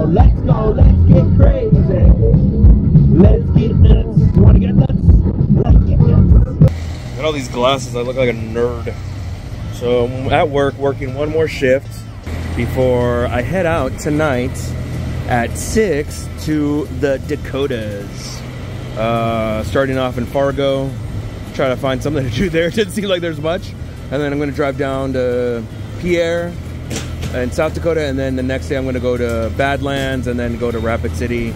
Let's go, let's get crazy. Let's get nuts. You wanna get nuts? Let's get nuts. Got all these glasses. I look like a nerd. So I'm at work, working one more shift before I head out tonight at six to the Dakotas. Uh, starting off in Fargo, try to find something to do there. Didn't seem like there's much, and then I'm going to drive down to Pierre in South Dakota, and then the next day I'm going to go to Badlands, and then go to Rapid City.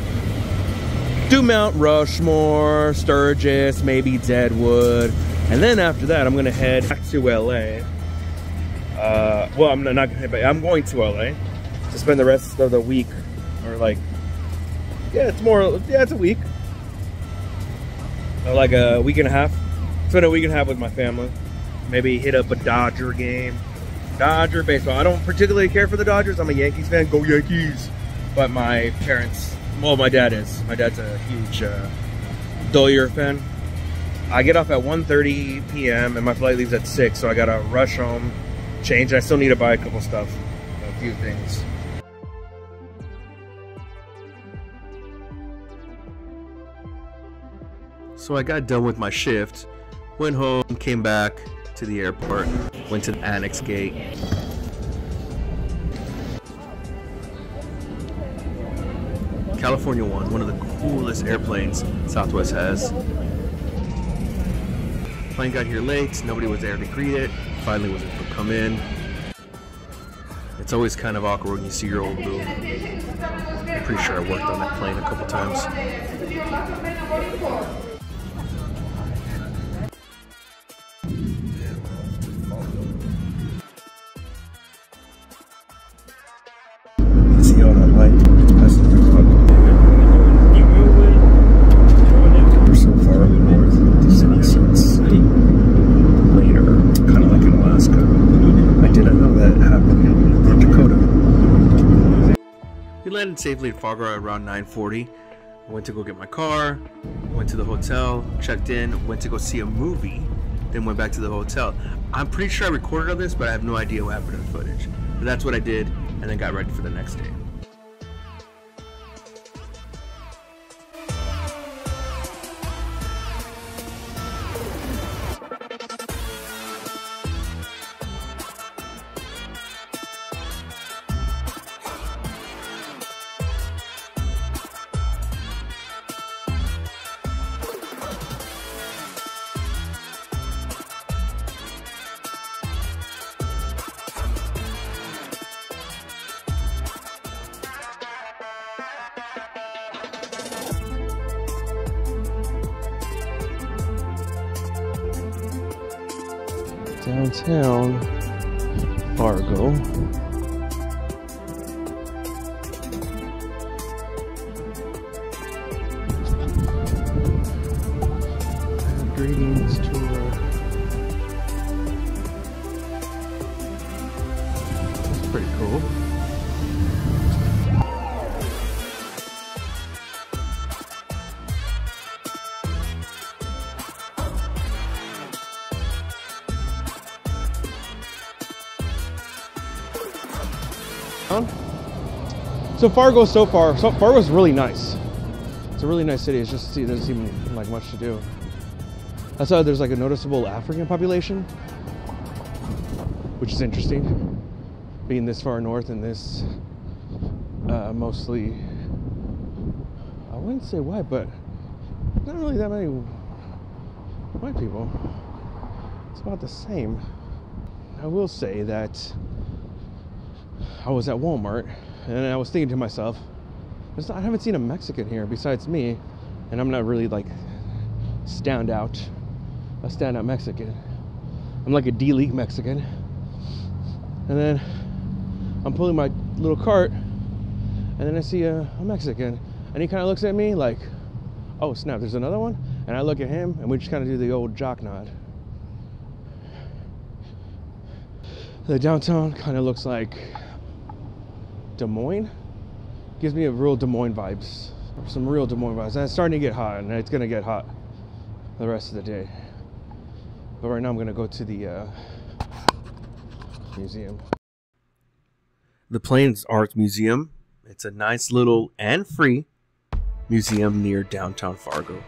Do Mount Rushmore, Sturgis, maybe Deadwood, and then after that I'm going to head back to LA. Uh, well, I'm not going to head back. I'm going to LA to spend the rest of the week, or like, yeah, it's more. Yeah, it's a week. Uh, like a week and a half. Spend a week and a half with my family. Maybe hit up a Dodger game. Dodger baseball. I don't particularly care for the Dodgers. I'm a Yankees fan. Go Yankees! But my parents, well, my dad is. My dad's a huge uh, Doyer fan. I get off at 1:30 p.m. and my flight leaves at six, so I gotta rush home, change. I still need to buy a couple stuff, a few things. So I got done with my shift, went home, came back to the airport, went to the annex gate. California One, one of the coolest airplanes Southwest has. Plane got here late, nobody was there to greet it, finally was able to come in. It's always kind of awkward when you see your old boo. I'm pretty sure I worked on that plane a couple times. Safely at Fargo around 9:40. I went to go get my car, went to the hotel, checked in, went to go see a movie, then went back to the hotel. I'm pretty sure I recorded all this, but I have no idea what happened in the footage. But that's what I did, and then got ready for the next day. Downtown Fargo. So Fargo so far, so Fargo's really nice. It's a really nice city. It's just there doesn't seem like much to do. I saw there's like a noticeable African population, which is interesting. Being this far north and this uh, mostly, I wouldn't say white, but not really that many white people. It's about the same. I will say that I was at Walmart and I was thinking to myself, I haven't seen a Mexican here besides me, and I'm not really like stand out, a stand out Mexican. I'm like a D League Mexican. And then I'm pulling my little cart, and then I see a, a Mexican, and he kind of looks at me like, oh snap, there's another one? And I look at him, and we just kind of do the old jock nod. The downtown kind of looks like Des Moines. Gives me a real Des Moines vibes. Some real Des Moines vibes. And it's starting to get hot, and it's gonna get hot the rest of the day. But right now I'm gonna go to the uh, museum. The Plains Art Museum It's a nice little and free museum near downtown Fargo.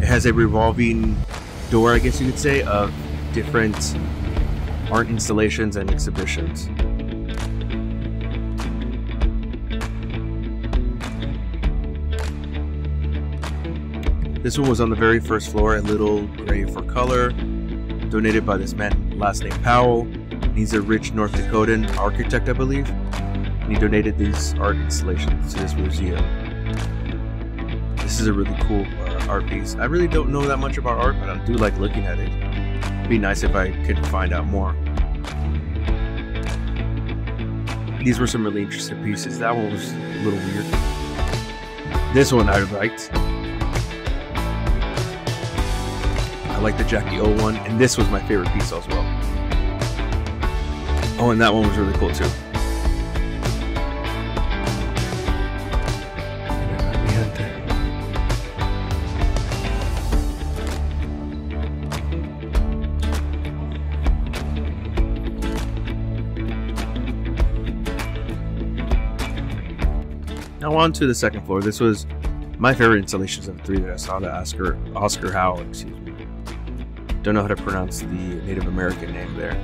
It has a revolving door, I guess you could say, of different art installations and exhibitions. This one was on the very first floor, a little gray for color, donated by this man, last name Powell. He's a rich North Dakotan architect, I believe. And he donated these art installations to this museum. This is a really cool uh, art piece. I really don't know that much about art, but I do like looking at it. It'd be nice if I could find out more. These were some really interesting pieces. That one was a little weird. This one I liked. I like the Jackie O one, and this was my favorite piece as well. Oh, and that one was really cool too. On to the second floor. This was my favorite installations of the three that I saw. The Oscar Oscar Howe, excuse me. Don't know how to pronounce the Native American name there.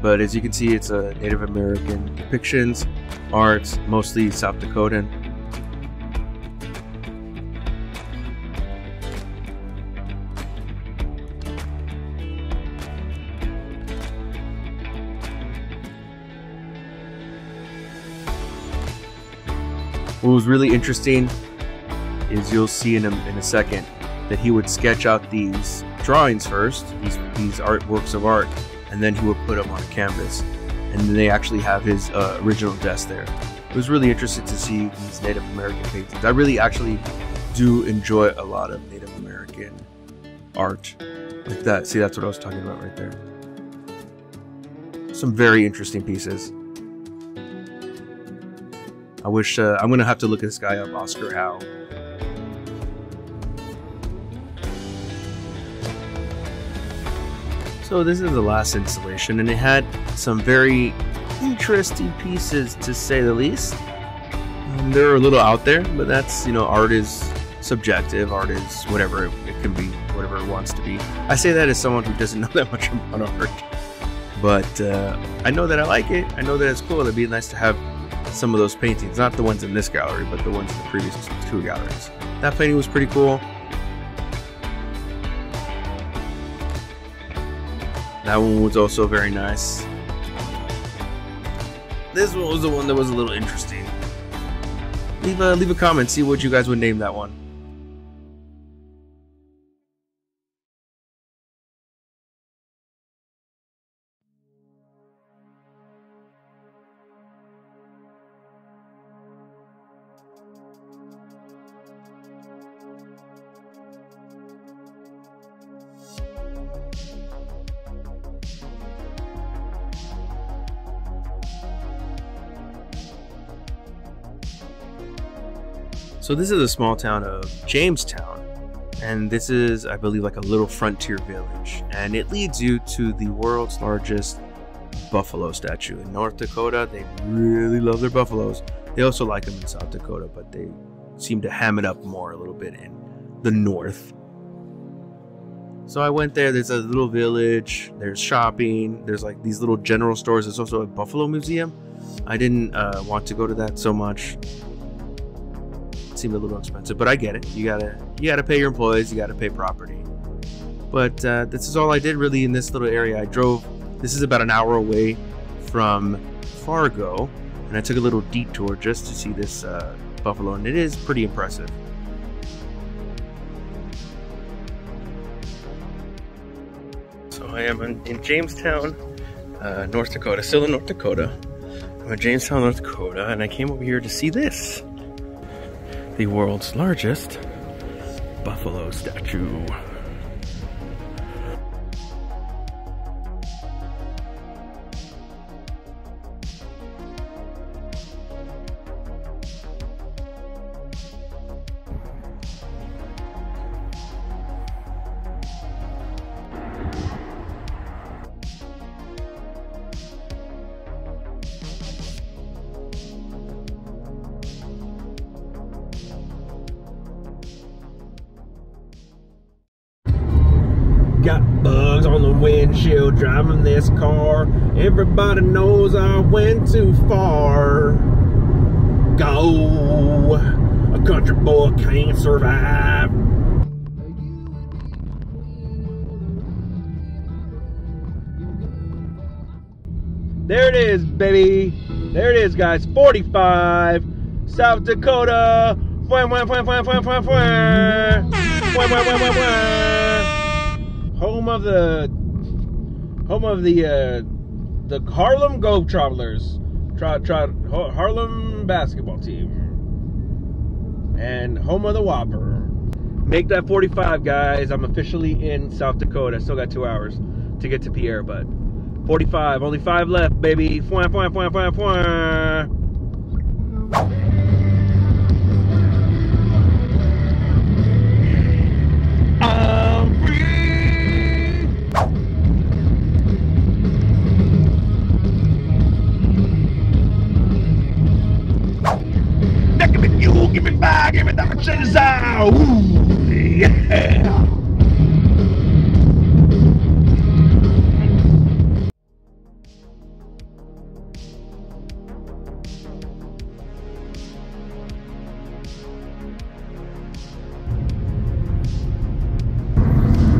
But as you can see, it's a Native American depictions, art, mostly South Dakotan. What was really interesting is you'll see in a, in a second that he would sketch out these drawings first, these, these artworks of art, and then he would put them on a canvas. And then they actually have his uh, original desk there. It was really interesting to see these Native American paintings. I really actually do enjoy a lot of Native American art like that. See, that's what I was talking about right there. Some very interesting pieces. I wish uh, I'm gonna have to look this guy up, Oscar Howe. So this is the last installation, and it had some very interesting pieces to say the least. They're a little out there, but that's you know art is subjective. Art is whatever it, it can be, whatever it wants to be. I say that as someone who doesn't know that much about art, but uh, I know that I like it. I know that it's cool. It'd be nice to have some of those paintings, not the ones in this gallery, but the ones in the previous two galleries. That painting was pretty cool. That one was also very nice. This one was the one that was a little interesting. Leave a leave a comment, see what you guys would name that one. So this is a small town of Jamestown, and this is, I believe, like a little frontier village, and it leads you to the world's largest buffalo statue in North Dakota. They really love their buffaloes. They also like them in South Dakota, but they seem to ham it up more a little bit in the north. So I went there. There's a little village. There's shopping. There's like these little general stores. There's also a buffalo museum. I didn't uh, want to go to that so much seemed a little expensive, but I get it. You gotta you gotta pay your employees, you gotta pay property. But uh, this is all I did really in this little area. I drove. This is about an hour away from Fargo, and I took a little detour just to see this uh, buffalo, and it is pretty impressive. So I am in, in Jamestown, uh, North Dakota, still in North Dakota. I'm in Jamestown, North Dakota, and I came over here to see this the world's largest buffalo statue. Windshield driving this car. Everybody knows I went too far. Go, a country boy can't survive. There it is, baby. There it is, guys. 45, South Dakota. Home of the home of the uh, the Harlem Globetrotters, Trot Trot Harlem basketball team, and home of the Whopper. Make that 45, guys. I'm officially in South Dakota. I still got two hours to get to Pierre, but 45. Only five left, baby. Fwah, fwah, fwah, fwah, fwah.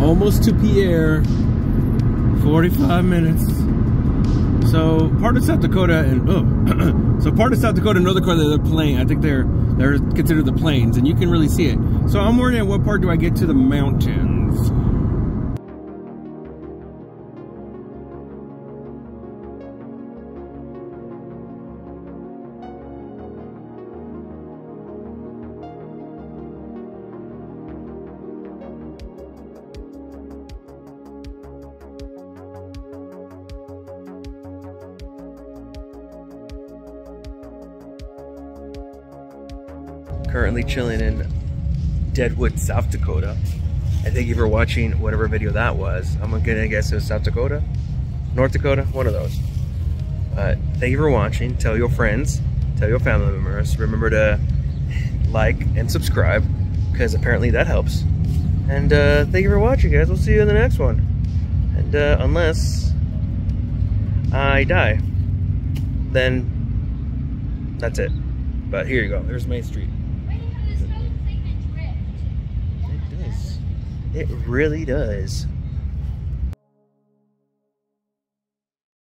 Almost to Pierre. 45 minutes. So part of South Dakota and oh, so part of South Dakota and North Dakota they're plain. I think they're they're considered the plains, and you can really see it. So I'm wondering, what part do I get to the mountains? Currently chilling in Deadwood, South Dakota. And thank you for watching whatever video that was. I'm gonna guess it was South Dakota, North Dakota, one of those. Uh, thank you for watching. Tell your friends, tell your family members. Remember to like and subscribe because apparently that helps. And uh, thank you for watching, guys. We'll see you in the next one. And uh, unless I die, then that's it. But here you go. There's Main Street. It really does.